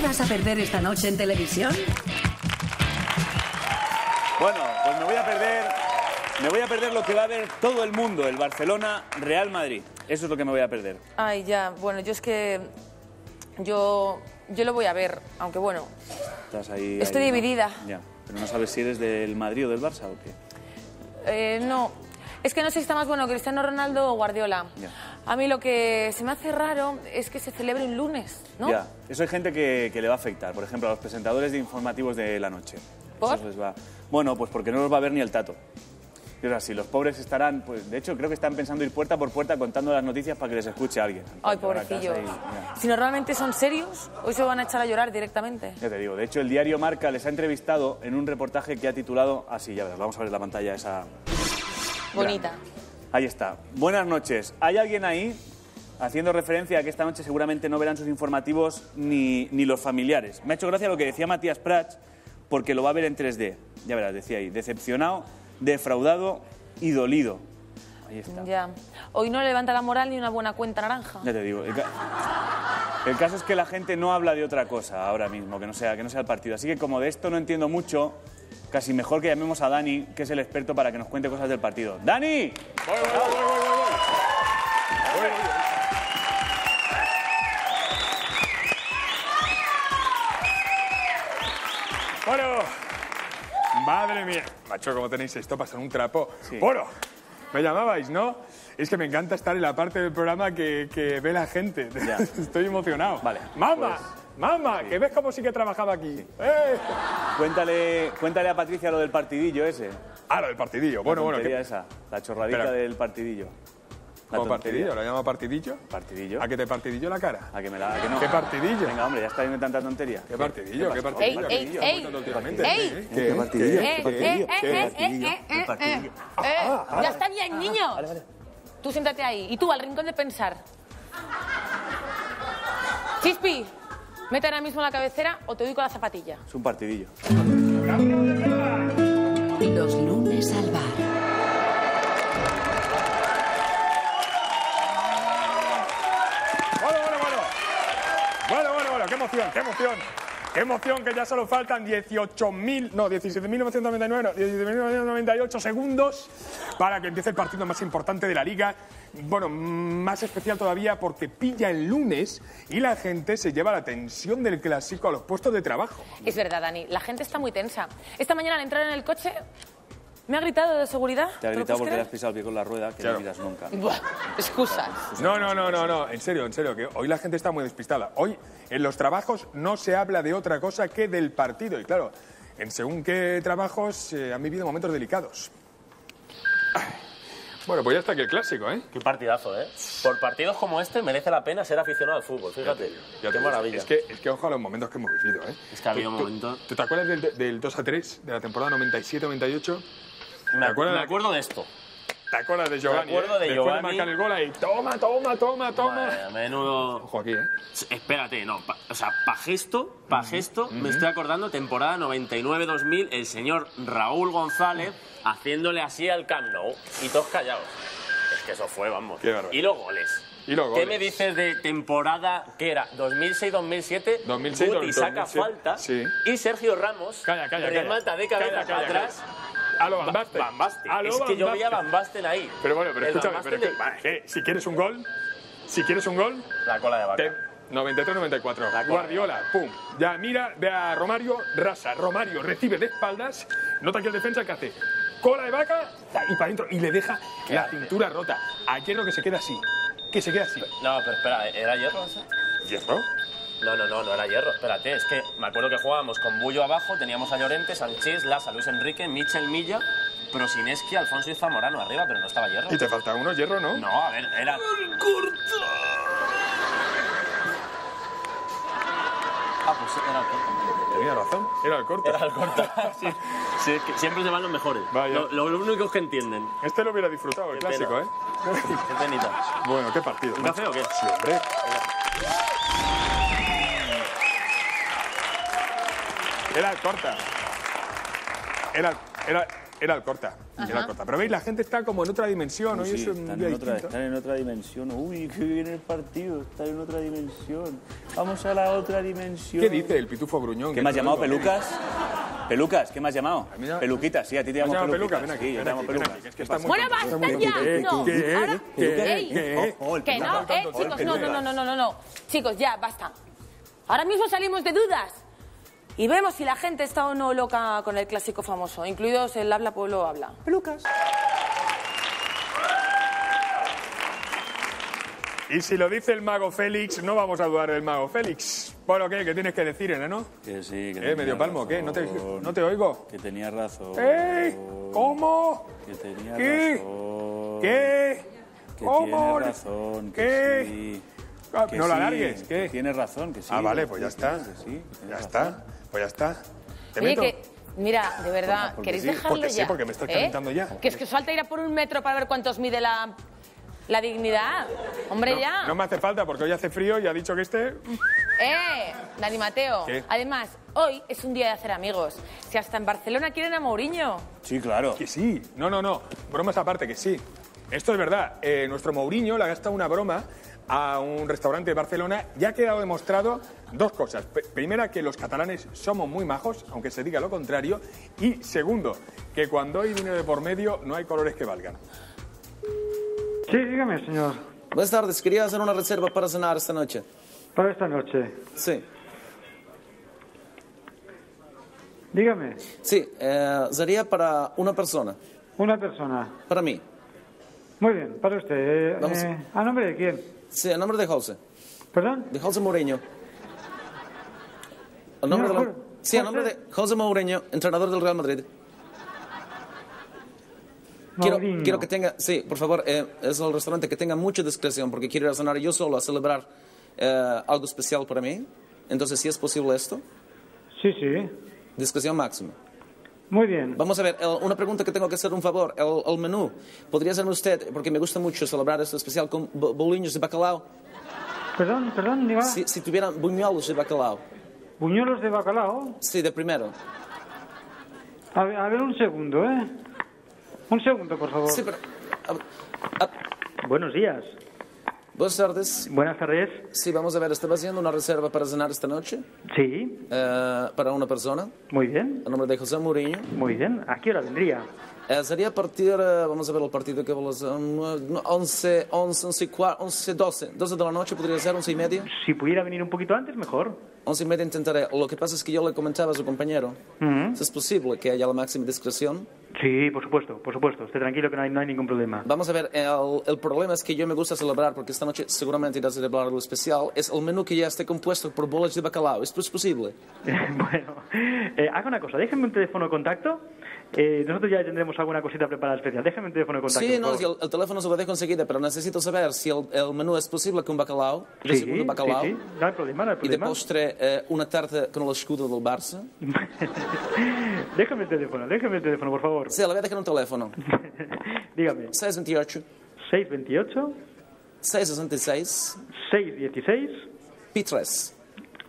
te vas a perder esta noche en televisión? Bueno, pues me voy a perder. Me voy a perder lo que va a ver todo el mundo, el Barcelona Real Madrid. Eso es lo que me voy a perder. Ay, ya, bueno, yo es que. Yo. Yo lo voy a ver, aunque bueno. Estás ahí. Estoy ahí, ¿no? dividida. Ya. Pero no sabes si eres del Madrid o del Barça o qué. eh, no. Es que no sé si está más bueno Cristiano Ronaldo o Guardiola. Ya. A mí lo que se me hace raro es que se celebre un lunes, ¿no? Ya. Eso hay gente que, que le va a afectar. Por ejemplo, a los presentadores de informativos de la noche. ¿Por? Eso les va... Bueno, pues porque no los va a ver ni el tato. Y es así, los pobres estarán, pues de hecho creo que están pensando ir puerta por puerta contando las noticias para que les escuche alguien. Ay, pobrecillos. y-. Si normalmente son serios, hoy se van a echar a llorar directamente. Ya te digo, de hecho el diario Marca les ha entrevistado en un reportaje que ha titulado así, ya verás, vamos a ver la pantalla esa. Bonita. Ahí está. Buenas noches. ¿Hay alguien ahí haciendo referencia a que esta noche seguramente no verán sus informativos ni, ni los familiares? Me ha hecho gracia lo que decía Matías Prats porque lo va a ver en 3D. Ya verás, decía ahí, decepcionado, defraudado y dolido. Ahí está. Ya. Hoy no levanta la moral ni una buena cuenta naranja. Ya te digo. El, el caso es que la gente no habla de otra cosa ahora mismo, que no, sea, que no sea el partido. Así que como de esto no entiendo mucho, casi mejor que llamemos a Dani, que es el experto para que nos cuente cosas del partido. ¡Dani! Bueno, madre mía. Macho, ¿cómo tenéis esto? Pasan un trapo. Sí. Bueno, me llamabais, ¿no? Es que me encanta estar en la parte del programa que, que ve la gente. Ya. Estoy emocionado. Vale, ¡Mamá! pues- ¡Mamá! Que ves cómo sí que trabajaba aquí. ¡Eh! Cuéntale, cuéntale a Patricia lo del partidillo ese. Ah, lo del partidillo. Bueno, la bueno. ¿qué, esa, la chorradita del partidillo. La ¿Cómo tontería. partidillo? ¿Lo llama partidillo? ¿Partidillo? ¿A que te partidillo la cara? ¿A que me la, a que no? ¿Qué partidillo? Venga, hombre, ya está viendo tanta tontería. ¿Qué partidillo? ¿Qué partidillo? ¿Qué partidillo? ¿Qué partidillo? ¿Qué partidillo? ¿Qué partidillo? ¿Qué partidillo? Ya está bien, niño. Tú siéntate ahí. Y tú, al rincón de pensar. Chispi, mete ahora mismo la cabecera o te doy con la zapatilla. Es un partidillo. Los lunes al qué emoción, qué emoción. Qué emoción que ya solo faltan 18.000, no, 17.999, no, 17.998 segundos para que empiece el partido más importante de la liga. Bueno, más especial todavía porque pilla el lunes y la gente se lleva la tensión del clásico a los puestos de trabajo. Es verdad, Dani, la gente está muy tensa. Esta mañana al entrar en el coche me ha gritado de seguridad. Te ha ¿Te lo gritado porque le has pisado el pie con la rueda, que Claro. no miras nunca. Buah, excusas. No, no, no, no, no, en serio, en serio, que hoy la gente está muy despistada. Hoy en los trabajos no se habla de otra cosa que del partido. Y claro, en según qué trabajos eh, han vivido momentos delicados. Bueno, pues ya está aquí el clásico, ¿eh? Qué partidazo, ¿eh? Por partidos como este merece la pena ser aficionado al fútbol, fíjate. Ya te Qué digo, maravilla. Es que, es que ojo a los momentos que hemos vivido, ¿eh? Es que ha habido ¿Tú- tú- momentos- ¿Tú te acuerdas del, del 2 a 3 de la temporada 97-98? Me, ¿te acu- acuerdas me de- acuerdo de esto. ¿Te acuerdas de Giovanni? acuerdo eh? de Después Giovanni. de marcar el gol ahí, toma, toma, toma, toma. Madre, menudo... Ojo aquí, ¿eh? Espérate, no. pa- o sea, pa' gesto, pa' gesto, me estoy acordando, temporada 99-2000, el señor Raúl González haciéndole así al Camp Nou y todos callados. Es que eso fue, vamos. Qué y los goles. Y los ¿Qué me dices de temporada que era 2006-2007? 2006, Guti saca 2007, falta sí. y Sergio Ramos Calla, calla, calla. remata de cabeza Calla, para calla, atrás. A lo Van Basten. Van Basten. A lo Es que yo veía. Van Basten ahí. Pero bueno, pero El escúchame, pero ¿qué? si quieres un gol, si quieres un gol, La cola de vaca. te- 93-94, La cola. Guardiola, pum, ya mira, ve a Romario, rasa, Romario recibe de espaldas, nota que el defensa que hace, cola de vaca y para adentro, y le deja la hace? cintura rota, a Hierro que se queda así, que se queda así. No, pero espera, ¿era hierro ese? ¿Hierro? No, no, no, no era hierro, espérate, es que me acuerdo que jugábamos con Bullo abajo, teníamos a Llorente, Sánchez, Lasa, Luis Enrique, Michel Milla, Prosineski, Alfonso y Zamorano arriba, pero no estaba hierro. Y te falta uno, Hierro, ¿no? No, a ver, era... Ah, pues era el corto. Tenía razón, era el corte. Era el corto. sí, sí, es que siempre se van los mejores. Vaya. Lo, lo únicos que entienden. Este lo hubiera disfrutado, el Qué clásico, pena. ¿eh? Qué penita. Bueno, qué partido. ¿Un café o qué? Sí, hombre. Era el corta. Era, era, era el corta. Era corta. Pero veis, la gente está como en otra dimensión. Hoy Sí, es un están, día en otra, distinto. están en otra dimensión. Uy, qué bien el partido. Están en otra dimensión. Vamos a la otra dimensión. ¿Qué dice el pitufo gruñón? ¿Qué me has llamado, pelucas? Pelucas, ¿qué me has llamado? no- Peluquitas, sí, a ti te ¿Me has llamo llamado peluquitas. peluca? Ven aquí, ven te llamo aquí, ven pelucas. aquí, es que Bueno, basta ya. ¿Qué? Que no, eh, chicos, no, pelucas. no, no, no, no, no. Chicos, ya, basta. Ahora mismo salimos de dudas y vemos si la gente está o no loca con el clásico famoso, incluidos el habla pueblo habla. Y si lo dice el mago Félix, no vamos a dudar del mago Félix. Bueno, ¿qué? ¿Qué tienes que decir, enano? Que sí, que ¿Eh, tenía medio palmo? ¿Qué? ¿No te, no te oigo? Que tenía razón. ¿Eh? ¿Cómo? Que tenía ¿Qué? razón. ¿Qué? Que ¿Cómo? tiene razón. Que ¿Qué? sí. Ah, Que no la sí, largues, ¿qué? que Tiene razón, que sí. Ah, vale, pues ya está. que sí, que tiene Ya razón. está. Pues ya está. ¿Te Oye, meto? que, mira, de verdad, Porque ¿queréis sí, dejarlo porque sí, ya? porque me estás ¿Eh? calentando ya. Que es que os falta ir a por un metro para ver cuántos mide la, la dignidad. Hombre, No, ya. no me hace falta porque hoy hace frío y ha dicho que este... Eh, Dani Mateo. ¿Qué? Además, hoy es un día de hacer amigos. Si hasta en Barcelona quieren a Mourinho. Sí, claro. Que sí. No, no, no. Bromas aparte, que sí. Esto es verdad. Eh, nuestro Mourinho le ha gastado una broma a un restaurante de Barcelona y ha quedado demostrado dos cosas. P- primera, que los catalanes somos muy majos, aunque se diga lo contrario. Y segundo, que cuando hay dinero de por medio no hay colores que valgan. Sí, dígame, señor. Buenas tardes, quería hacer una reserva para cenar esta noche. Para esta noche. Sí. Dígame, Sí, eh, sería para una persona, una persona. para mí. Muy bien, para usted. Eh, eh, ¿A nombre de quién? Sí, a nombre de José, ¿Perdón? de José Mourinho. A nombre de Señor la- Sí, a nombre de José Mourinho, entrenador del Real Madrid. Quiero, quiero que tenga, sí, por favor, eh, es el restaurante que tenga mucha discreción porque quiero ir a cenar yo solo a celebrar eh, algo especial para mí. Entonces, si es posible esto, Sí, sí. discreción máxima. Muy bien. Vamos a ver, el- una pregunta que tengo que hacer un favor. El, el menú, ¿podría hacerme usted, porque me gusta mucho celebrar esto especial con bo- bolinhos de bacalao? Perdón, perdón, diga. Si, si tuvieran buñuelos de bacalao. Buñuelos de bacalao. Sí, de primero. A ver, a ver, un segundo, ¿eh? Un segundo, por favor. Sí, pero... a- a- Buenos días. Buenas tardes. Buenas tardes. Sí, vamos a ver, estaba haciendo una reserva para cenar esta noche Sí, eh, para una persona, muy bien. a nombre de José Mourinho. Muy bien. ¿A qué hora vendría? Eh, sería a partir, eh, vamos a ver el partido que vamos a 11, 11, 11, 11, 12, 12 de la noche, podría ser 11 y media. Si pudiera venir un poquito antes, mejor. 11 y media intentaré. Lo que pasa es que yo le comentaba a su compañero, si es posible que haya la máxima discreción. Sí, por supuesto, por supuesto. Esté tranquilo que no hay, no hay ningún problema. Vamos a ver, el, el problema es que yo me gusta celebrar, porque esta noche seguramente irá a celebrar algo especial, es el menú que ya esté compuesto por bolas de bacalao. ¿Esto es posible? bueno, eh, haga una cosa, déjeme un teléfono de contacto. Eh, nosotros ya tendremos alguna cosita preparada especial. Déjeme un teléfono de contacto. Sí, no, el, el teléfono se lo dejo enseguida, pero necesito saber si el, el menú es posible con bacalao, Sí, bacalao, sí, sí. No hay problema, no hay y de problema. postre eh, una tarta con el escudo del Barça. déjeme el teléfono, déjeme el teléfono, por favor. Sí, le voy a dejar un teléfono. Dígame. 628 628 666 616 P3.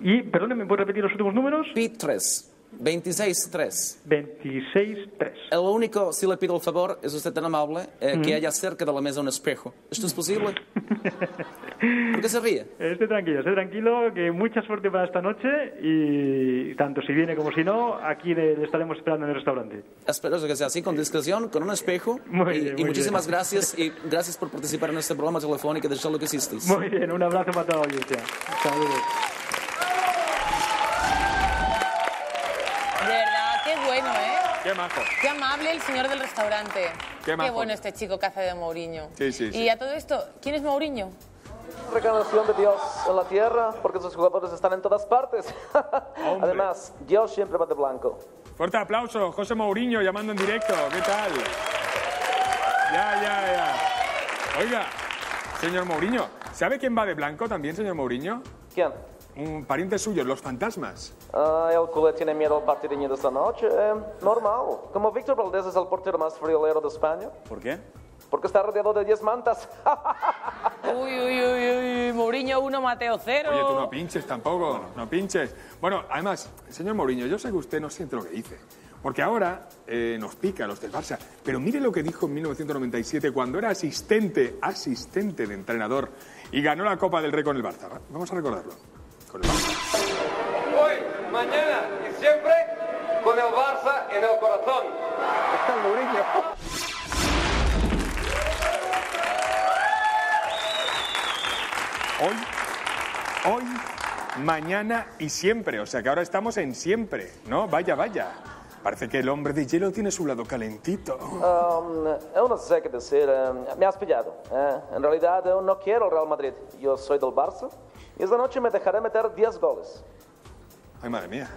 y, perdón, ¿me puede repetir los últimos números? P3. 263. 263. El único, si le pido el favor, es usted tan amable, eh, que haya cerca de la mesa un espejo. ¿Esto es posible? ¿Por qué se ríe? Esté tranquilo, esté tranquilo, que mucha suerte para esta noche y tanto si viene como si no, aquí le, le estaremos esperando en el restaurante. Espero que sea así, con discreción, con un espejo. Muy y, bien, y muy muchísimas bien. gracias y gracias por participar en este programa telefónico de Solo que. Muy bien, un abrazo para toda la audiencia. Saludos. Qué majo. Qué amable el señor del restaurante. Qué majo. bueno este chico que hace de Mourinho. Sí, sí, Y sí. a todo esto, ¿quién es Mourinho? Regeneración de Dios en la tierra, porque sus jugadores están en todas partes. Hombre. Además, Dios siempre va de blanco. Fuerte aplauso, José Mourinho llamando en directo. ¿Qué tal? Ya, ya, ya. Oiga, señor Mourinho, ¿sabe quién va de blanco también, señor Mourinho? ¿Quién? Un pariente suyo, los fantasmas. Ah, el culé tiene miedo al partido de esta noche. Eh, normal. Como Víctor Valdés es el portero más friolero de España, ¿Por qué? porque está rodeado de 10 mantas. Uy, uy, uy, uy, Mourinho 1, Mateo 0. Oye, tú no pinches tampoco, no pinches. Bueno, además, señor Mourinho, yo sé que usted no siente lo que dice. Porque ahora eh, nos pica a los del Barça. Pero mire lo que dijo en 1997 cuando era asistente, asistente de entrenador y ganó la Copa del Rey con el Barça. Vamos a recordarlo. Con el Barça. Hoy, mañana y siempre con el Barça en el corazón. Está el Mourinho. Hoy, hoy, mañana y siempre. O sea que ahora estamos en siempre, ¿no? Vaya, vaya. Parece que el hombre de hielo tiene su lado calentito. Um, eu no sé qué decir. um, me has pillado. eh. En realidad, yo no quiero el Real Madrid. Yo soy del Barça. Y esta noche me dejaré meter 10 goles. Ay, madre mía.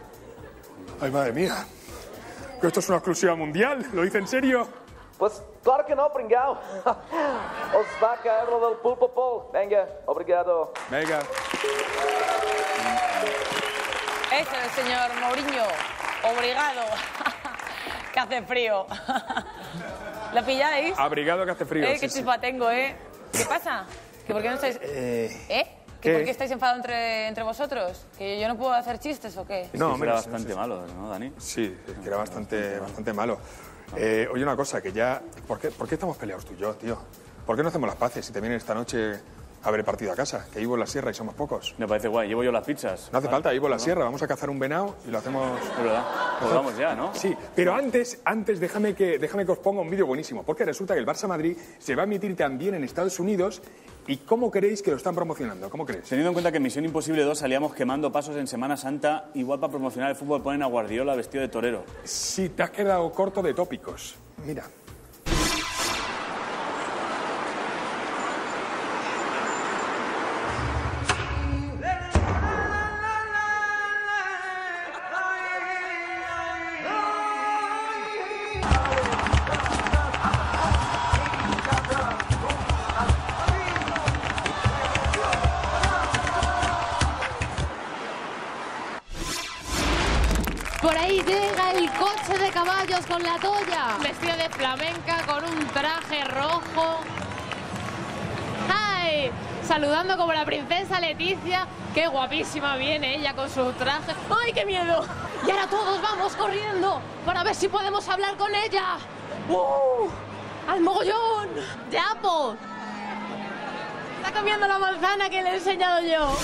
Ay, madre mía. Que esto es una exclusiva mundial. ¿Lo dice en serio? Pues claro que no, pringao. Os va a caer lo del pulpo Paul. Venga, obrigado. Venga. Ese es el señor Mourinho. Obrigado. que hace frío. ¿Lo pilláis? Abrigado que hace frío. ¿Eh? sí, ¿Qué sí. chispa tengo, eh? ¿Qué pasa? ¿Que por qué no estáis...? ¿Eh? ¿Que ¿qué? por qué estáis enfadados entre, entre vosotros? ¿Que yo no puedo hacer chistes o qué? No, Sí, hombre, era sí, bastante sí, sí. malo, ¿no, Dani? Sí, es que era bastante, bastante malo. Eh, oye, una cosa, que ya... ¿por qué, ¿Por qué estamos peleados tú y yo, tío? ¿Por qué no hacemos las paces si te vienen esta noche a ver el partido a casa? Que vivo en la sierra y somos pocos. Me parece guay. Llevo yo las pizzas. No hace falta, vivo en la sierra. Vamos a cazar un venado y lo hacemos... Es verdad. Pues vamos ya, ¿no? Sí, pero antes, antes déjame que, déjame que os ponga un vídeo buenísimo, porque resulta que el Barça Madrid se va a emitir también en Estados Unidos. ¿Y cómo creéis que lo están promocionando? ¿Cómo creéis? Teniendo en cuenta que en Misión Imposible 2 salíamos quemando pasos en Semana Santa, igual para promocionar el fútbol ponen a Guardiola vestido de torero. Sí, te has quedado corto de tópicos. Mira. Caballos con la toya. Vestido de flamenca con un traje rojo. ¡Ay! Saludando como la princesa Leticia. Qué guapísima viene ella con su traje. ¡Ay, qué miedo! Y ahora todos vamos corriendo para ver si podemos hablar con ella. ¡Uh! ¡Al mogollón! ¡Ya, pues! Está comiendo la manzana que le he enseñado yo.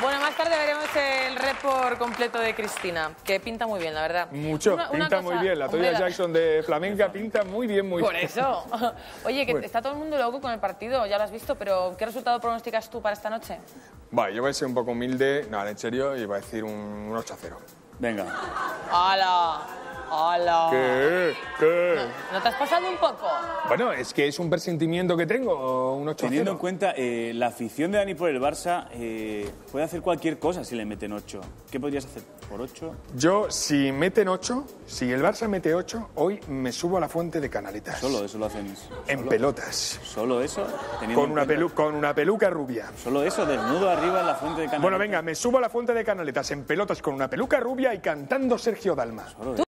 Bueno, más tarde veremos el report completo de Cristina, que pinta muy bien, la verdad. Mucho, Una- una pinta cosa- muy bien. La Toya Jackson de flamenca pinta muy bien, muy Por bien. eso. Oye, que Bueno. está todo el mundo loco con el partido, ya lo has visto, pero ¿qué resultado pronosticas tú para esta noche? Vale, yo voy a ser un poco humilde, no, en serio, y voy a decir un, un 8 a 0. Venga. ¡Hala! ¡Hala! ¿Qué? ¿Qué? ¿No te has pasado un poco? Bueno, es que es un presentimiento que tengo, un 8 a Teniendo en 0. cuenta eh, la afición de Dani por el Barça, eh, puede hacer cualquier cosa si le meten 8. ¿Qué podrías hacer? ¿Por 8? Yo, si meten 8, si el Barça mete 8, hoy me subo a la fuente de Canaletas. Solo eso lo hacen. En solo- pelotas. Solo eso. teniendo Con en una, pelu- con una peluca rubia. Solo eso, desnudo arriba en la fuente de canal. Bueno, venga, me subo a la fuente de Canaletas en pelotas con una peluca rubia y cantando Sergio Dalma.